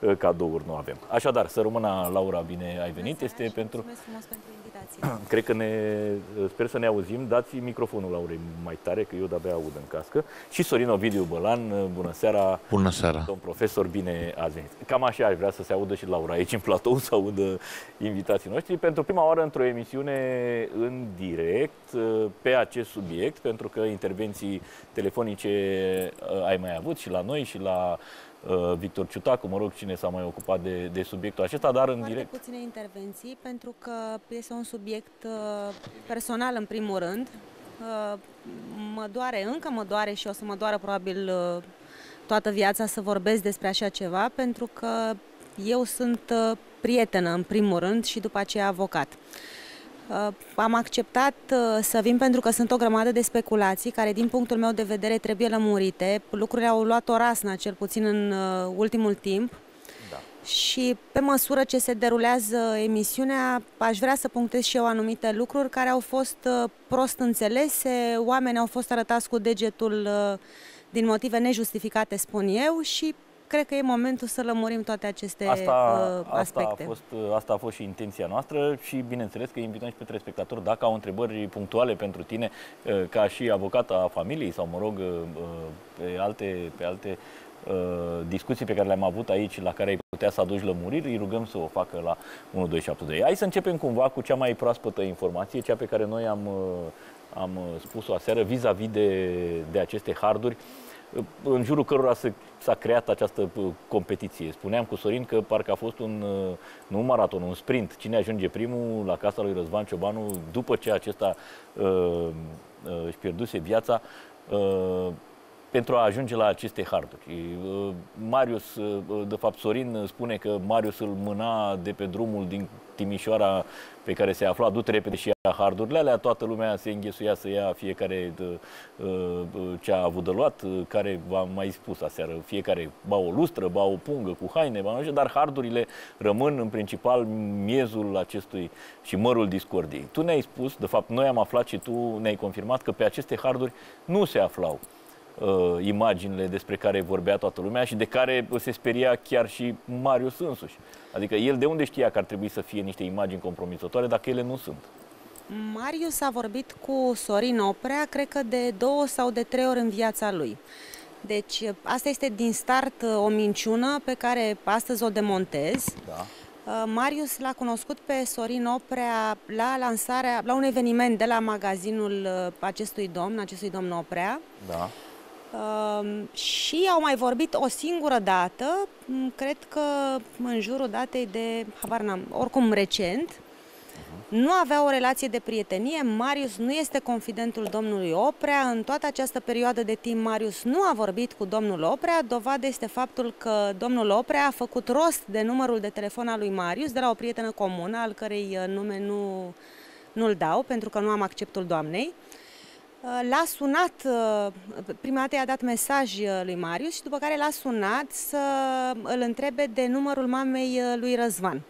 uh, cadouri nu avem. Așadar, să rămână Laura, bine ai venit. Este pentru... Mulțumesc frumos pentru invitație. Cred că ne, sper să ne auzim. Dați microfonul Laurei mai tare, că eu de-abia aud în cască. Și Sorin Ovidiu Bălan, bună seara. Bună seara. Domn profesor, bine ați venit. Cam așa aș vrea să se audă și Laura aici în platou, să audă invitații noștri. Pentru prima oară într-o emisiune în direct pe acest subiect, pentru că intervenții telefonice uh, ai mai avut și la noi și la uh, Victor Ciutacu, mă rog, cine s-a mai ocupat de, de subiectul acesta, dar în Foarte direct. puține intervenții, pentru că este un subiect uh, personal în primul rând. Uh, Mă doare, încă mă doare și o să mă doară probabil uh, toată viața să vorbesc despre așa ceva, pentru că eu sunt uh, prietenă în primul rând și după aceea avocat. Uh, Am acceptat uh, să vin pentru că sunt o grămadă de speculații care, din punctul meu de vedere, trebuie lămurite. Lucrurile au luat o rasnă, cel puțin în uh, ultimul timp. Da. Și pe măsură ce se derulează emisiunea, aș vrea să punctez și eu anumite lucruri care au fost uh, prost înțelese, oamenii au fost arătați cu degetul uh, din motive nejustificate, spun eu, și cred că e momentul să lămurim toate aceste Asta, uh, asta, aspecte. a fost, asta a fost și intenția noastră și bineînțeles că invităm și pe telespectatori dacă au întrebări punctuale pentru tine uh, ca și avocat a familiei sau mă rog uh, uh, pe alte, pe alte uh, discuții pe care le-am avut aici la care ai putea să aduci lămuriri, îi rugăm să o facă la 1272. Hai să începem cumva cu cea mai proaspătă informație, cea pe care noi am, uh, am uh, spus-o aseară vis-a-vis de, de aceste harduri uh, în jurul cărora se, s-a creat această uh, competiție. Spuneam cu Sorin că parcă a fost un, uh, nu un maraton, un sprint. Cine ajunge primul la casa lui Răzvan Ciobanu după ce acesta uh, uh, își pierduse viața uh, pentru a ajunge la aceste harduri. Uh, Marius, uh, de fapt Sorin uh, spune că Marius îl mâna de pe drumul din Timișoara pe care se afla, du-te repede și ia hardurile alea, toată lumea se înghesuia să ia fiecare de, uh, uh, ce a avut de luat, uh, care v-am mai spus aseară, fiecare ba o lustră, ba o pungă cu haine, ba nu știu, dar hardurile rămân în principal miezul acestui și mărul discordiei. Tu ne-ai spus, de fapt noi am aflat și tu ne-ai confirmat că pe aceste harduri nu se aflau uh, imaginile despre care vorbea toată lumea și de care se speria chiar și Marius însuși. Adică el de unde știa că ar trebui să fie niște imagini compromisătoare dacă ele nu sunt? Marius a vorbit cu Sorin Oprea, cred că de două sau de trei ori în viața lui. Deci asta este din start uh, o minciună pe care astăzi o demontez. Da. Uh, Marius l-a cunoscut pe Sorin Oprea la lansarea, la un eveniment de la magazinul uh, acestui domn, acestui domn Oprea. Da. Uh, și au mai vorbit o singură dată, m, cred că în jurul datei de, habar n-am, oricum recent, nu avea o relație de prietenie, Marius nu este confidentul domnului Oprea, în toată această perioadă de timp Marius nu a vorbit cu domnul Oprea, dovadă este faptul că domnul Oprea a făcut rost de numărul de telefon al lui Marius de la o prietenă comună, al cărei uh, nume nu, nu-l dau, pentru că nu am acceptul doamnei. Uh, L-a sunat, uh, prima dată i-a dat mesaj uh, lui Marius și după care l-a sunat să îl întrebe de numărul mamei uh, lui Răzvan.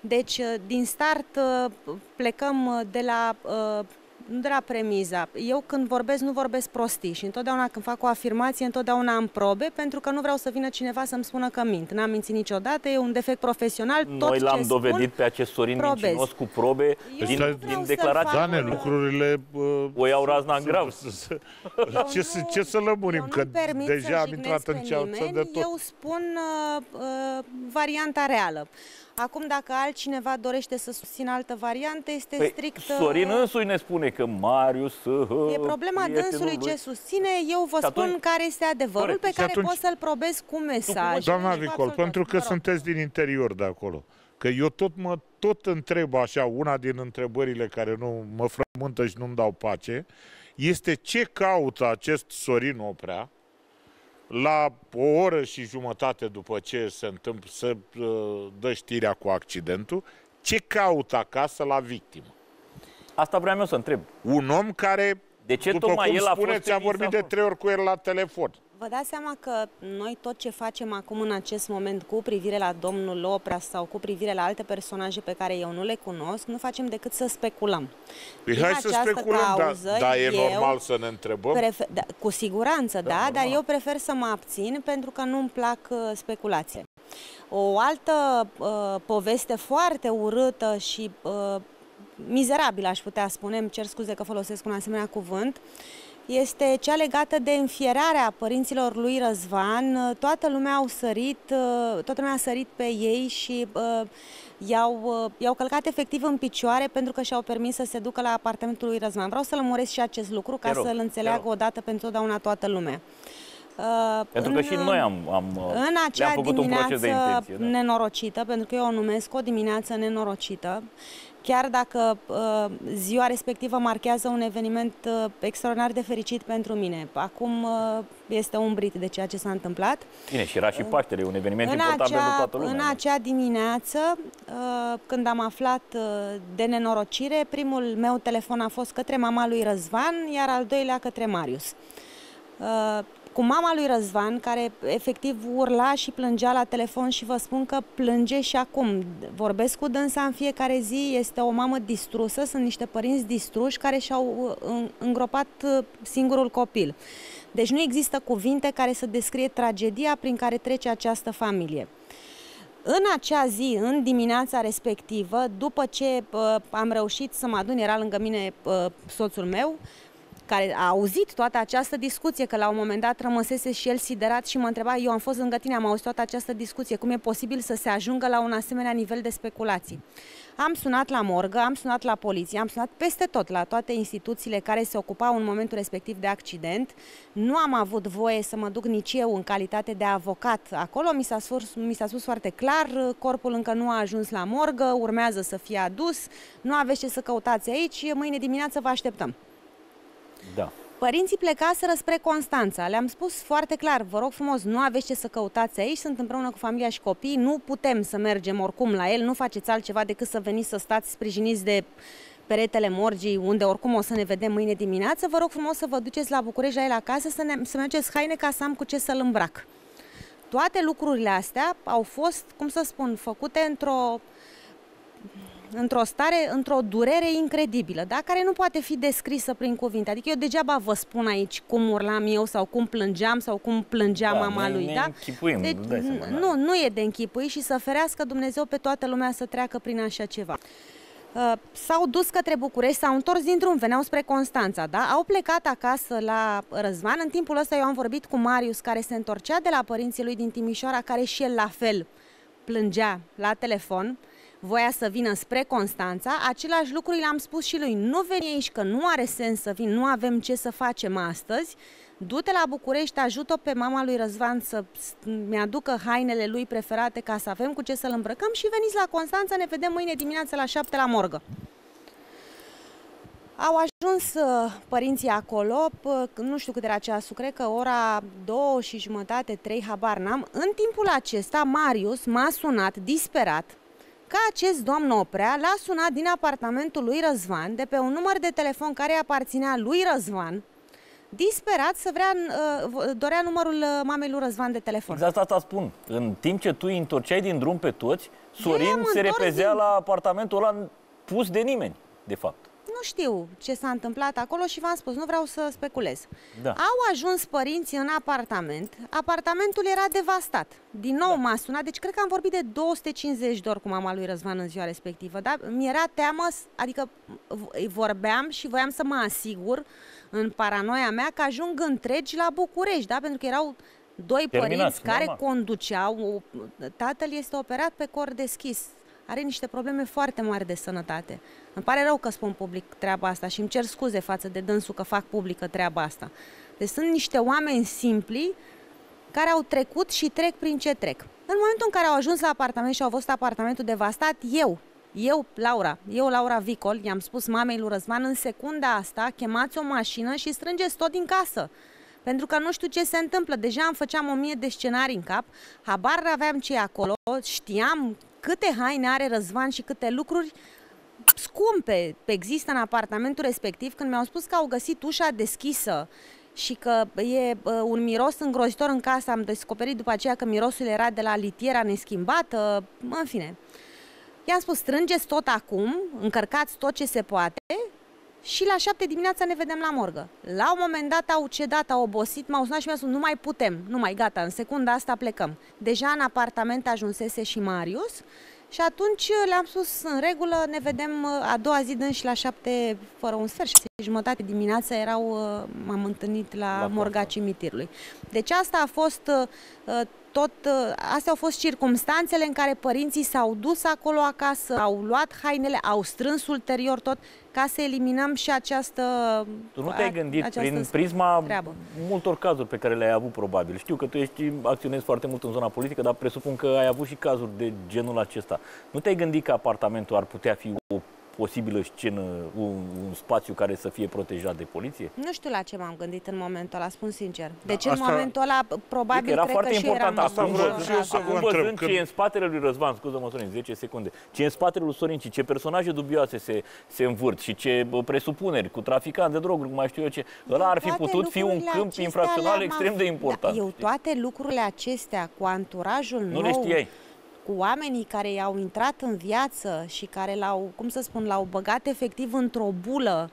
Deci, uh, din start, uh, plecăm uh, de la, uh, nu de la premiza. Eu când vorbesc, nu vorbesc prostii și întotdeauna când fac o afirmație, întotdeauna am probe, pentru că nu vreau să vină cineva să-mi spună că mint. N-am mințit niciodată, e un defect profesional. Tot Noi l-am ce dovedit spun, pe acest Sorin probez. mincinos cu probe Eu din, nu Deci, vreau din să-l declarații. fac- Dane, lucrurile... uh, O iau razna în grav. să- să- Ce, să, ce să lămurim? Eu Că nu permit deja să am intrat în jignesc pe ceață de nimeni, tot. Eu spun uh, uh, varianta reală. Acum, dacă altcineva dorește să susțină altă variantă, este Păi, strict... uh, Sorin însuși ne spune că Marius... uh, E problema prietenul dânsului lui- ce susține, eu vă Și spun atunci- care este adevărul Corect. pe Și care atunci- pot să-l probez cu mesaj. Doamna Cu Vicol, absolut pentru tot. că Vă rog. sunteți din interior de acolo, că eu tot mă tot întreb așa, una din întrebările care nu mă frământă și nu-mi dau pace, este ce caută acest Sorin Oprea la o oră și jumătate după ce se întâmplă, să uh, dă știrea cu accidentul, ce caută acasă la victimă? Asta vreau eu să întreb. Un om care, De ce după tocmai cum el a fost spuneți, a trimis vorbit de acolo? trei ori cu el la telefon. Vă dați seama că noi tot ce facem acum în acest moment cu privire la domnul Oprea sau cu privire la alte personaje pe care eu nu le cunosc, nu facem decât să speculăm. Păi Din hai să această speculăm, cauză, dar da, e eu normal să ne întrebăm? Prefer, da, cu siguranță, da, dar normal. eu prefer să mă abțin pentru că nu-mi plac uh, speculații. O altă uh, poveste foarte urâtă și uh, mizerabilă, aș putea spune, îmi cer scuze că folosesc un asemenea cuvânt, este cea legată de înfierarea părinților lui Răzvan. Toată lumea au sărit, uh, toată lumea a sărit pe ei și uh, i-au, uh, i-au călcat efectiv în picioare pentru că și-au permis să se ducă la apartamentul lui Răzvan. Vreau să lămuresc și acest lucru ca să-l înțeleagă odată pentru totdeauna toată lumea. Uh, pentru că în, și noi am, am, în acea făcut dimineață un proces de intenție, da. nenorocită, pentru că eu o numesc o dimineață nenorocită, chiar dacă uh, ziua respectivă marchează un eveniment uh, extraordinar de fericit pentru mine. Acum uh, este umbrit de ceea ce s-a întâmplat. Bine, și era și Paștele, un eveniment în important acea, pentru toată lumea. În acea dimineață, uh, când am aflat uh, de nenorocire, primul meu telefon a fost către mama lui Răzvan, iar al doilea către Marius. Uh, cu mama lui Răzvan, care efectiv urla și plângea la telefon și vă spun că plânge și acum. Vorbesc cu dânsa în fiecare zi, este o mamă distrusă, sunt niște părinți distruși care și-au uh, îngropat uh, singurul copil. Deci nu există cuvinte care să descrie tragedia prin care trece această familie. În acea zi, în dimineața respectivă, după ce uh, am reușit să mă adun, era lângă mine uh, soțul meu, care a auzit toată această discuție, că la un moment dat rămăsese și el siderat și mă întreba, eu am fost lângă tine, am auzit toată această discuție, cum e posibil să se ajungă la un asemenea nivel de speculații. Am sunat la morgă, am sunat la poliție, am sunat peste tot, la toate instituțiile care se ocupau în momentul respectiv de accident. Nu am avut voie să mă duc nici eu în calitate de avocat acolo. Mi s-a spus, mi s-a spus foarte clar, corpul încă nu a ajuns la morgă, urmează să fie adus, nu aveți ce să căutați aici, mâine dimineață vă așteptăm. Da. Părinții plecaseră spre Constanța. Le-am spus foarte clar, vă rog frumos, nu aveți ce să căutați aici, sunt împreună cu familia și copii, nu putem să mergem oricum la el, nu faceți altceva decât să veniți să stați sprijiniți de peretele morgii, unde oricum o să ne vedem mâine dimineață. Vă rog frumos să vă duceți la București la el acasă, să, ne, să mergeți haine ca să am cu ce să-l îmbrac. Toate lucrurile astea au fost, cum să spun, făcute într-o într-o stare, într-o durere incredibilă, da? care nu poate fi descrisă prin cuvinte. Adică eu degeaba vă spun aici cum urlam eu sau cum plângeam sau cum plângea da, mama ne, lui. Ne da? Închipuim, deci, seama, da. nu, nu e de închipui și să ferească Dumnezeu pe toată lumea să treacă prin așa ceva. Uh, s-au dus către București, s-au întors din drum, veneau spre Constanța, da? Au plecat acasă la Răzvan. În timpul ăsta eu am vorbit cu Marius, care se întorcea de la părinții lui din Timișoara, care și el la fel plângea la telefon voia să vină spre Constanța, același lucru l-am spus și lui. Nu veni aici că nu are sens să vin, nu avem ce să facem astăzi. Du-te la București, ajută pe mama lui Răzvan să mi-aducă hainele lui preferate ca să avem cu ce să-l îmbrăcăm și veniți la Constanța, ne vedem mâine dimineață la 7 la morgă. Au ajuns uh, părinții acolo, nu știu cât era ceasul, cred că ora două și jumătate, trei, habar n-am. În timpul acesta, Marius m-a sunat disperat că acest domn Oprea l-a sunat din apartamentul lui Răzvan, de pe un număr de telefon care aparținea lui Răzvan, disperat să vrea, uh, dorea numărul uh, mamei lui Răzvan de telefon. Exact asta spun. În timp ce tu îi întorceai din drum pe toți, Sorin se repezea din... la apartamentul ăla pus de nimeni, de fapt nu știu ce s-a întâmplat acolo și v-am spus, nu vreau să speculez. Da. Au ajuns părinții în apartament, apartamentul era devastat. Din nou da. m-a sunat, deci cred că am vorbit de 250 de ori cu mama lui Răzvan în ziua respectivă, da? Mi-era teamă, adică vorbeam și voiam să mă asigur în paranoia mea că ajung întregi la București, da? Pentru că erau doi Terminați, părinți care normal. conduceau, tatăl este operat pe cor deschis, are niște probleme foarte mari de sănătate. Îmi pare rău că spun public treaba asta și îmi cer scuze față de dânsul că fac publică treaba asta. Deci sunt niște oameni simpli care au trecut și trec prin ce trec. În momentul în care au ajuns la apartament și au văzut apartamentul devastat, eu, eu, Laura, eu, Laura Vicol, i-am spus mamei lui Răzvan în secunda asta, chemați o mașină și strângeți tot din casă. Pentru că nu știu ce se întâmplă. Deja îmi făceam o mie de scenarii în cap, habar aveam ce e acolo, știam câte haine are Răzvan și câte lucruri scumpe există în apartamentul respectiv, când mi-au spus că au găsit ușa deschisă și că e un miros îngrozitor în casă, am descoperit după aceea că mirosul era de la litiera neschimbată, în fine. I-am spus, strângeți tot acum, încărcați tot ce se poate și la 7 dimineața ne vedem la morgă. La un moment dat au cedat, au obosit, m-au sunat și mi-au spus, nu mai putem, nu mai gata, în secunda asta plecăm. Deja în apartament ajunsese și Marius și atunci le-am spus în regulă, ne vedem uh, a doua zi dâns și la șapte fără un sfert și jumătate dimineața erau, uh, m-am întâlnit la, la morga cimitirului. Deci asta a fost uh, tot, astea au fost circumstanțele în care părinții s-au dus acolo acasă, au luat hainele, au strâns ulterior tot ca să eliminăm și această Tu nu te-ai gândit prin prisma treabă. multor cazuri pe care le-ai avut probabil. Știu că tu ești, acționezi foarte mult în zona politică, dar presupun că ai avut și cazuri de genul acesta. Nu te-ai gândit că apartamentul ar putea fi o posibilă scenă, un, un spațiu care să fie protejat de poliție? Nu știu la ce m-am gândit în momentul ăla, spun sincer. Deci da, în momentul ăla, probabil, era cred foarte că important. și asta vreau și eu să vă văzând ce e în spatele lui Răzvan, scuză-mă, Sorin, 10 secunde, ce e în spatele lui Sorin, ce personaje dubioase se, se învârt și ce presupuneri cu traficanți de droguri, mai știu eu ce, ăla ar fi putut fi un câmp infracțional extrem de important. Da, eu toate lucrurile acestea cu anturajul nu nou, le știai cu oamenii care i-au intrat în viață și care l-au, cum să spun, l-au băgat efectiv într-o bulă.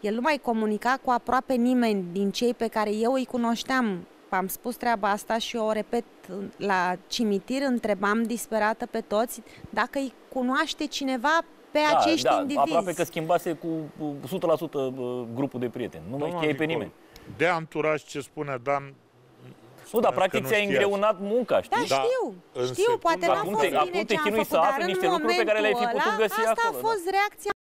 El nu mai comunica cu aproape nimeni din cei pe care eu îi cunoșteam. Am spus treaba asta și o repet la cimitir, întrebam disperată pe toți dacă îi cunoaște cineva pe da, acești da, indivizi. Aproape că schimbase cu 100% grupul de prieteni. Nu mai știai pe nimeni. De anturaj ce spune Dan, nu, dar practic ți-ai îngreunat munca, știi? Da, știu, da, știu, poate n-a fost bine ce am făcut, dar în niște lucruri pe care le-ai fi putut găsi asta acolo. Asta a fost da. reacția